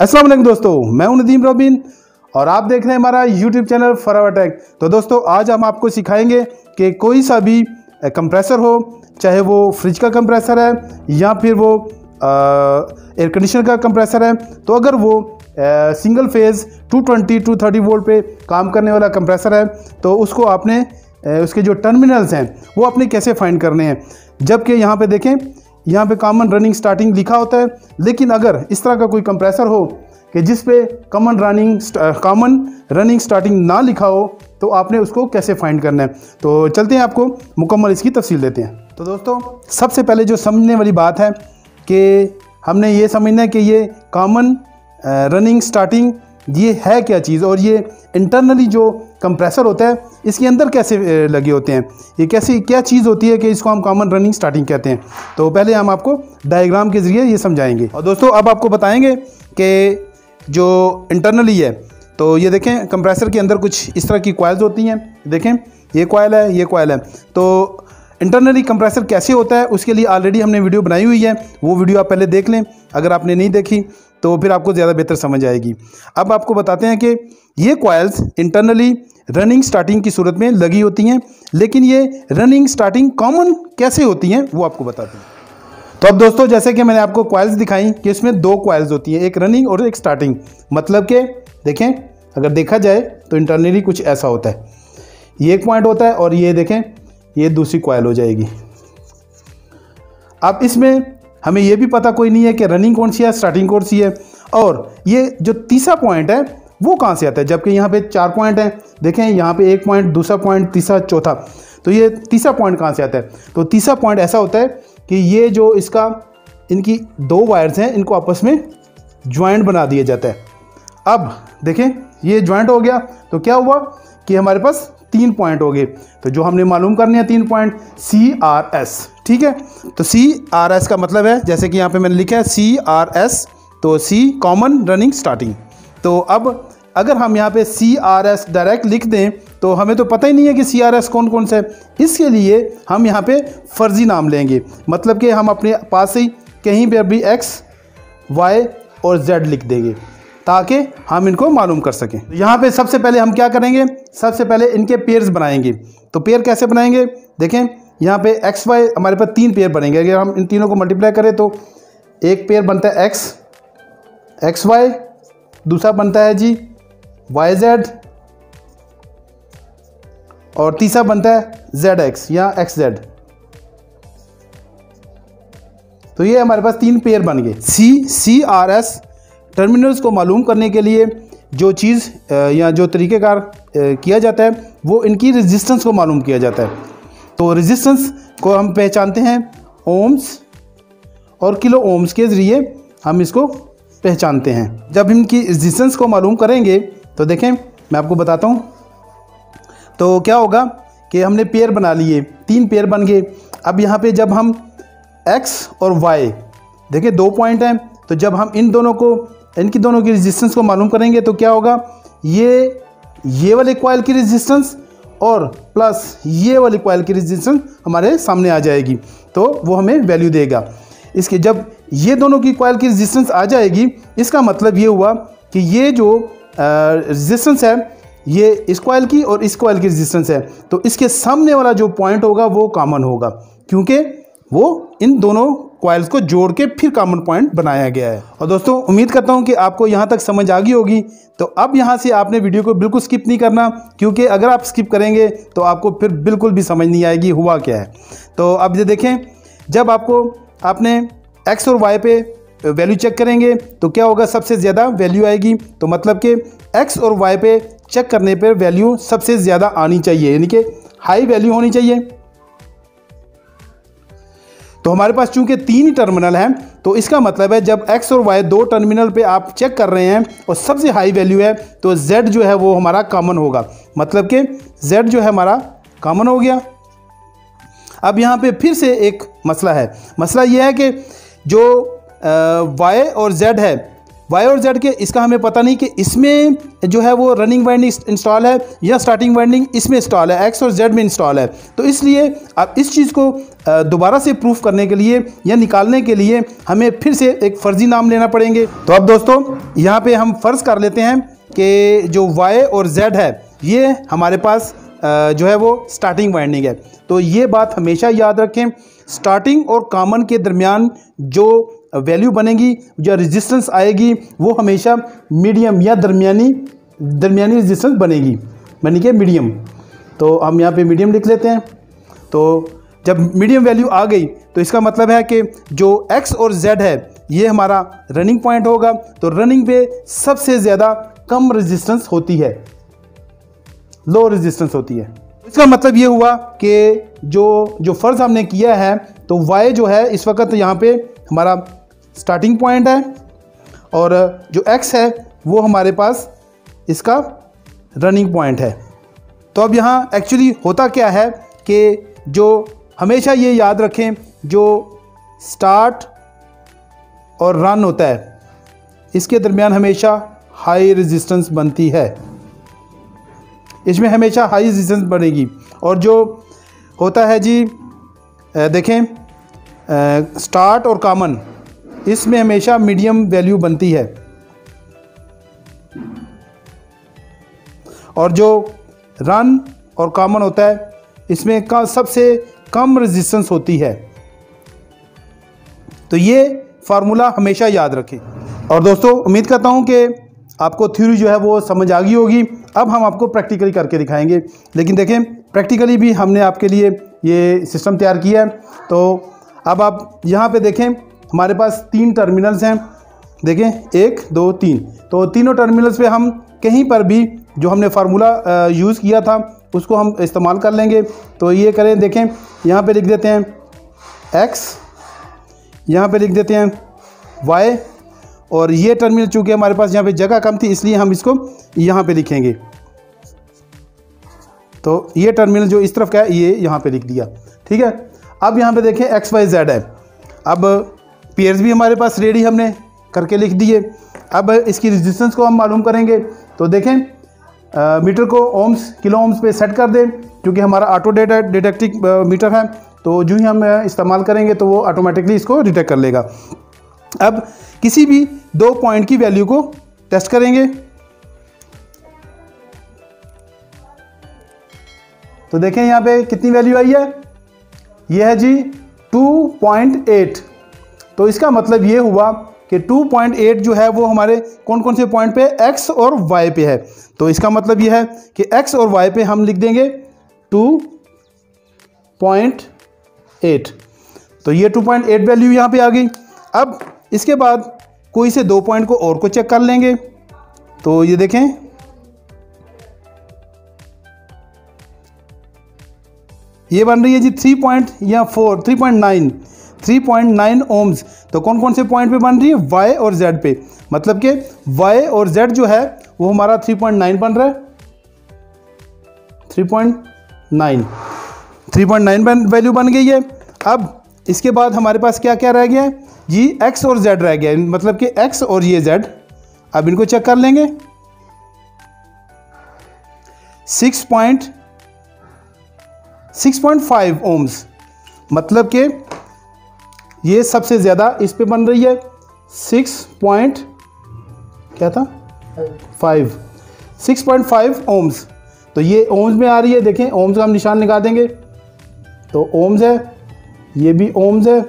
वालेकुम दोस्तों मैं हूँ नदीम रोबिन और आप देख रहे हैं हमारा यूट्यूब चैनल फॉरवर टेक। तो दोस्तों आज हम आपको सिखाएँगे कि कोई सा भी कंप्रेसर हो चाहे वो फ्रिज का कंप्रेसर है या फिर वो एयर कंडीशनर का कंप्रेसर है तो अगर वो आ, सिंगल फ़ेज़ 220 230 वोल्ट पे काम करने वाला कंप्रेसर है तो उसको आपने उसके जो टर्मिनल्स हैं वो अपने कैसे फाइंड करने हैं? जबकि यहाँ पे देखें यहाँ पे कॉमन रनिंग स्टार्टिंग लिखा होता है। लेकिन अगर इस तरह का कोई कंप्रेसर हो कि जिस पे common running common running starting ना लिखा हो तो आपने उसको कैसे फाइंड करना है? तो चलते हैं आपको, मुकम्मल इसकी तफसील देते हैं। तो दोस्तों, सबसे पहले जो समझने वाली बात है कि हमने ये समझना है कि ये कॉमन रनिंग स्टार्टिंग ये है क्या चीज़? और ये इंटरनली जो कंप्रेसर होता है, इसके अंदर कैसे लगे होते हैं? ये कैसी, क्या चीज़ होती है कि इसको हम कॉमन रनिंग स्टार्टिंग कहते हैं? तो पहले हम आपको डायग्राम के ज़रिए ये समझाएँगे। और दोस्तों, अब आपको बताएँगे कि जो इंटरनली है तो ये देखें कंप्रेसर के अंदर कुछ इस तरह की कोयल्स होती हैं। देखें, ये कोयल है, ये कोयल है। तो इंटरनली कंप्रेसर कैसे होता है, उसके लिए ऑलरेडी हमने वीडियो बनाई हुई है। वो वीडियो आप पहले देख लें। अगर आपने नहीं देखी तो फिर आपको ज़्यादा बेहतर समझ आएगी। अब आपको बताते हैं कि ये कोयल्स इंटरनली रनिंग स्टार्टिंग की सूरत में लगी होती हैं, लेकिन ये रनिंग स्टार्टिंग कॉमन कैसे होती हैं, वो आपको बताते हैं। तो अब दोस्तों, जैसे कि मैंने आपको क्वाइल्स दिखाई कि इसमें दो क्वाइल्स होती हैं, एक रनिंग और एक स्टार्टिंग मतलब कि देखें, अगर देखा जाए तो इंटरनली कुछ ऐसा होता है। ये एक पॉइंट होता है और ये देखें, ये दूसरी क्वाइल हो जाएगी। अब इसमें हमें ये भी पता कोई नहीं है कि रनिंग कौन सी है स्टार्टिंग कौन सी है। और ये जो तीसरा पॉइंट है, वो कहाँ से आता है? जबकि यहाँ पे चार पॉइंट हैं। देखें, यहाँ पे एक पॉइंट दूसरा पॉइंट तीसरा, चौथा। तो ये तीसरा पॉइंट कहाँ से आता है? तो तीसरा पॉइंट ऐसा होता है कि ये जो इसका, इनकी दो वायर्स हैं, इनको आपस में ज्वाइंट बना दिया जाता है। अब देखें, ये ज्वाइंट हो गया तो क्या हुआ कि हमारे पास तीन पॉइंट हो गए तो जो हमने मालूम करने हैं तीन पॉइंट सी आर एस ठीक है? तो सी आर एस का मतलब है, जैसे कि यहाँ पे मैंने लिखा है सी आर एस तो सी कॉमन रनिंग स्टार्टिंग तो अब अगर हम यहाँ पे सी आर एस डायरेक्ट लिख दें तो हमें तो पता ही नहीं है कि सी आर एस कौन कौन सा है। इसके लिए हम यहाँ पे फर्जी नाम लेंगे। मतलब कि हम अपने पास ही कहीं पर भी एक्स वाई और जेड लिख देंगे। ताकि हम इनको मालूम कर सकें। यहाँ पे सबसे पहले हम क्या करेंगे? सबसे पहले इनके पेयर्स बनाएँगे। तो पेयर कैसे बनाएँगे? देखें, यहाँ पे एक्स वाई हमारे पास तीन पेयर बनेंगे। अगर हम इन तीनों को मल्टीप्लाई करें तो एक पेयर बनता है एक्स एक्स वाई दूसरा बनता है जी वाई जेड और तीसरा बनता है जेड एक्स या एक्स जेड तो ये हमारे पास तीन पेयर बन गए। C C R S terminals को मालूम करने के लिए जो चीज़ या जो तरीक़ेकार किया जाता है, वो इनकी रेजिस्टेंस को मालूम किया जाता है। तो रेजिस्टेंस को हम पहचानते हैं ओम्स और किलो ओम्स के ज़रिए हम इसको पहचानते हैं। जब इनकी रेजिस्टेंस को मालूम करेंगे तो देखें, मैं आपको बताता हूँ। तो क्या होगा कि हमने पेयर बना लिए, तीन पेयर बन गए। अब यहाँ पे जब हम एक्स और वाई देखिए दो पॉइंट हैं तो जब हम इन दोनों को इनकी दोनों की रेजिस्टेंस को मालूम करेंगे तो क्या होगा? ये ये वाले क्वाइल की रेजिस्टेंस और प्लस ये वाली क्वाइल की रेजिस्टेंस हमारे सामने आ जाएगी तो वो हमें वैल्यू देगा। इसके जब ये दोनों की क्वाइल की रेजिस्टेंस आ जाएगी, इसका मतलब ये हुआ कि ये जो रेजिस्टेंस है, ये इस कॉयल की और इस कॉयल की रेजिस्टेंस है। तो इसके सामने वाला जो पॉइंट होगा, वो कॉमन होगा, क्योंकि वो इन दोनों कॉयल्स को जोड़ के फिर कॉमन पॉइंट बनाया गया है। और दोस्तों, उम्मीद करता हूँ कि आपको यहाँ तक समझ आ गई होगी। तो अब यहाँ से आपने वीडियो को बिल्कुल स्किप नहीं करना, क्योंकि अगर आप स्किप करेंगे तो आपको फिर बिल्कुल भी समझ नहीं आएगी हुआ क्या है। तो अब ये देखें, जब आपको, आपने एक्स और वाई पे वैल्यू चेक करेंगे तो क्या होगा, सबसे ज़्यादा वैल्यू आएगी। तो मतलब कि एक्स और वाई पे चेक करने पर वैल्यू सबसे ज़्यादा आनी चाहिए, यानी कि हाई वैल्यू होनी चाहिए। तो हमारे पास चूँकि तीन ही टर्मिनल हैं तो इसका मतलब है जब एक्स और वाई दो टर्मिनल पे आप चेक कर रहे हैं और सबसे हाई वैल्यू है तो जेड जो है वो हमारा कॉमन होगा। मतलब कि जेड जो है हमारा कॉमन हो गया। अब यहाँ पे फिर से एक मसला है। मसला यह है कि जो वाई और जेड है वाई और जेड के, इसका हमें पता नहीं कि इसमें जो है वो रनिंग वाइंडिंग इंस्टॉल है या स्टार्टिंग वाइंडिंग इसमें इंस्टॉल है एक्स और जेड में इंस्टॉल है। तो इसलिए अब इस चीज़ को दोबारा से प्रूफ करने के लिए या निकालने के लिए हमें फिर से एक फ़र्ज़ी नाम लेना पड़ेंगे। तो अब दोस्तों, यहाँ पर हम फ़र्ज़ कर लेते हैं कि जो वाई और जेड है, ये हमारे पास जो है वो स्टार्टिंग वाइंडिंग है। तो ये बात हमेशा याद रखें स्टार्टिंग और कामन के दरमियान जो वैल्यू बनेगी, जो रेजिस्टेंस आएगी, वो हमेशा मीडियम या दरमियानी दरमियानी रेजिस्टेंस बनेगी बनी के मीडियम तो हम यहाँ पे मीडियम लिख लेते हैं। तो जब मीडियम वैल्यू आ गई तो इसका मतलब है कि जो एक्स और जेड है, ये हमारा रनिंग पॉइंट होगा। तो रनिंग पे सबसे ज़्यादा कम रेजिस्टेंस होती है। लो रेजिस्टेंस होती है। इसका मतलब ये हुआ कि जो जो फ़र्ज़ हमने किया है तो वाई जो है, इस वक्त यहाँ पे हमारा स्टार्टिंग पॉइंट है और जो एक्स है, वो हमारे पास इसका रनिंग पॉइंट है। तो अब यहाँ एक्चुअली होता क्या है कि जो हमेशा ये याद रखें, जो स्टार्ट और रन होता है, इसके दरमियान हमेशा हाई रेजिस्टेंस बनती है। इसमें हमेशा हाई रेजिस्टेंस बनेगी। और जो होता है जी देखें स्टार्ट और कॉमन इसमें हमेशा मीडियम वैल्यू बनती है। और जो रन और कॉमन होता है, इसमें का सबसे कम रेजिस्टेंस होती है। तो ये फार्मूला हमेशा याद रखें। और दोस्तों, उम्मीद करता हूँ कि आपको थ्योरी जो है वो समझ आ गई होगी। अब हम आपको प्रैक्टिकली करके दिखाएँगे। लेकिन देखें प्रैक्टिकली भी हमने आपके लिए ये सिस्टम तैयार किया है। तो अब आप यहाँ पे देखें हमारे पास तीन टर्मिनल्स हैं। देखें एक, दो, तीन। तो तीनों टर्मिनल्स पे हम कहीं पर भी जो हमने फार्मूला यूज़ किया था, उसको हम इस्तेमाल कर लेंगे। तो ये करें, देखें, यहाँ पे लिख देते हैं एक्स यहाँ पे लिख देते हैं वाई और ये टर्मिनल चूँकि हमारे पास यहाँ पे जगह कम थी, इसलिए हम इसको यहाँ पे लिखेंगे। तो ये टर्मिनल जो इस तरफ़ का है, ये यहाँ पे लिख दिया। ठीक है? अब यहाँ पे देखें एक्स वाई जेड है। अब पेयर्स भी हमारे पास रेडी हमने करके लिख दिए। अब इसकी रेजिस्टेंस को हम मालूम करेंगे। तो देखें आ, मीटर को ओम्स किलो ओम्स पे सेट कर दें क्योंकि हमारा ऑटो डेटा डिटेक्टिक मीटर है तो जो ही हम इस्तेमाल करेंगे तो वो ऑटोमेटिकली इसको डिटेक्ट कर लेगा। अब किसी भी दो पॉइंट की वैल्यू को टेस्ट करेंगे। तो देखें यहाँ पे कितनी वैल्यू आई है? ये है जी 2.8 तो इसका मतलब ये हुआ कि 2.8 जो है वो हमारे कौन कौन से पॉइंट पे? X और y पे है। तो इसका मतलब ये है कि x और y पे हम लिख देंगे 2.8 तो ये 2.8 वैल्यू यहाँ पे आ गई। अब इसके बाद कोई से दो पॉइंट को और को चेक कर लेंगे। तो ये देखें। ये बन रही है जी थ्री पॉइंट या four three point nine three point nine ohms. तो कौन कौन से पॉइंट पे बन रही है? वाई और जेड पे। मतलब कि वाई और जेड जो है, वो हमारा थ्री पॉइंट नाइन बन रहा है। Three point nine. Three point nine value बन गई है। अब इसके बाद हमारे पास क्या क्या रह गया है? जी एक्स और जेड रह गया मतलब कि एक्स और ये जेड अब इनको चेक कर लेंगे। Six point six point five ohms मतलब कि ये सबसे ज़्यादा इस पे बन रही है। सिक्स पॉइंट क्या था? Five six point five ohms तो ये ओम्स में आ रही है, देखें ओम्स का हम निशान लगा देंगे। तो ओम्स है, ये भी ओम्स है।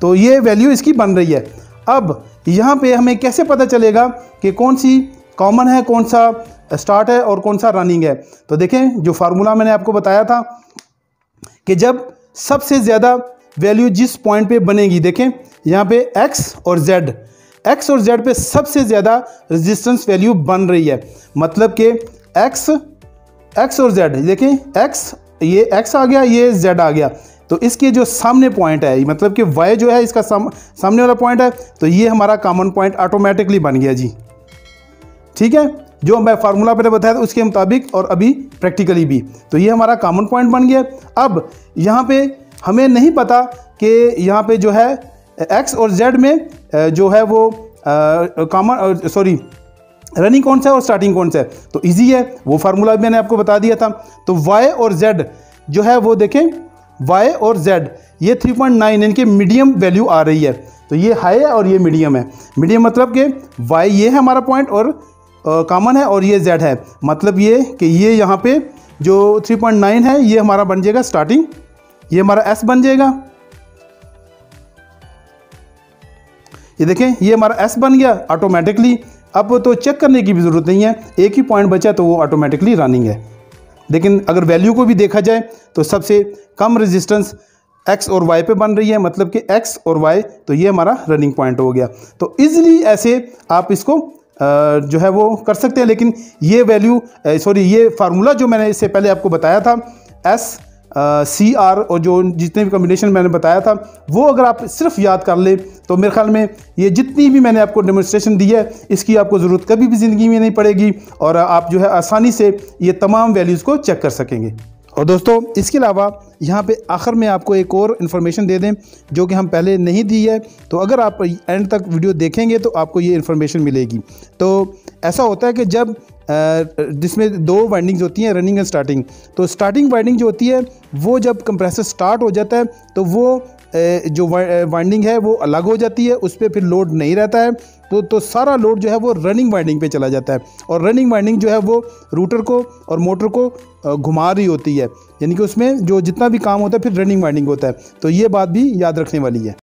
तो ये वैल्यू इसकी बन रही है। अब यहाँ पे हमें कैसे पता चलेगा कि कौन सी कॉमन है, कौन सा स्टार्ट है और कौन सा रनिंग है? तो देखें, जो फार्मूला मैंने आपको बताया था कि जब सबसे ज़्यादा वैल्यू जिस पॉइंट पे बनेगी देखें यहाँ पे x और z x और z पे सबसे ज़्यादा रेजिस्टेंस वैल्यू बन रही है। मतलब कि x x और z देखें x ये x आ गया ये z आ गया। तो इसके जो सामने पॉइंट है मतलब कि y जो है इसका साम, सामने वाला पॉइंट है तो ये हमारा कॉमन पॉइंट ऑटोमेटिकली बन गया जी। ठीक है? जो मैं फार्मूला पहले बताया था उसके मुताबिक और अभी प्रैक्टिकली भी। तो ये हमारा कॉमन पॉइंट बन गया। अब यहाँ पे हमें नहीं पता कि यहाँ पे जो है एक्स और जेड में जो है वो कॉमन सॉरी रनिंग कौन सा है और स्टार्टिंग कौन सा है। तो इजी है, वो फार्मूला भी मैंने आपको बता दिया था। तो वाई और जेड जो है वो देखें वाई और जेड ये 3.9 इनके मीडियम वैल्यू आ रही है। तो ये हाई है और ये मीडियम है। मीडियम मतलब कि वाई ये है हमारा पॉइंट और कॉमन है और ये जेड है। मतलब ये कि ये यहाँ पे जो 3.9 है, ये हमारा बन जाएगा स्टार्टिंग ये हमारा एस बन जाएगा। ये देखें, ये हमारा एस बन गया ऑटोमेटिकली अब तो चेक करने की भी ज़रूरत नहीं है, एक ही पॉइंट बचा तो वो ऑटोमेटिकली रनिंग है। लेकिन अगर वैल्यू को भी देखा जाए तो सबसे कम रेजिस्टेंस एक्स और वाई पे बन रही है मतलब कि एक्स और वाई तो ये हमारा रनिंग पॉइंट हो गया। तो ईज़िली ऐसे आप इसको जो है वो कर सकते हैं, लेकिन ये वैल्यू सॉरी ये फार्मूला जो मैंने इससे पहले आपको बताया था एस सी आर और जो जितने भी कम्बिनेशन मैंने बताया था, वो अगर आप सिर्फ़ याद कर लें तो मेरे ख्याल में ये जितनी भी मैंने आपको डेमोस्ट्रेशन दी है, इसकी आपको ज़रूरत कभी भी ज़िंदगी में नहीं पड़ेगी और आप जो है आसानी से ये तमाम वैल्यूज़ को चेक कर सकेंगे। और दोस्तों, इसके अलावा यहाँ पे आखिर में आपको एक और इन्फॉर्मेशन दे दें, जो कि हम पहले नहीं दी है। तो अगर आप एंड तक वीडियो देखेंगे तो आपको ये इन्फॉर्मेशन मिलेगी। तो ऐसा होता है कि जब जिसमें दो वाइंडिंग्स होती हैं रनिंग एंड स्टार्टिंग तो स्टार्टिंग वाइंडिंग जो होती है, वो जब कंप्रेसर स्टार्ट हो जाता है तो वो जो वाइंडिंग है, वो अलग हो जाती है, उस पर फिर लोड नहीं रहता है। तो तो सारा लोड जो है, वो रनिंग वाइंडिंग पे चला जाता है। और रनिंग वाइंडिंग जो है, वो रूटर को और मोटर को घुमा रही होती है। यानी कि उसमें जो जितना भी काम होता है, फिर रनिंग वाइंडिंग होता है। तो ये बात भी याद रखने वाली है।